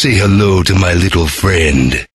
Say hello to my little friend.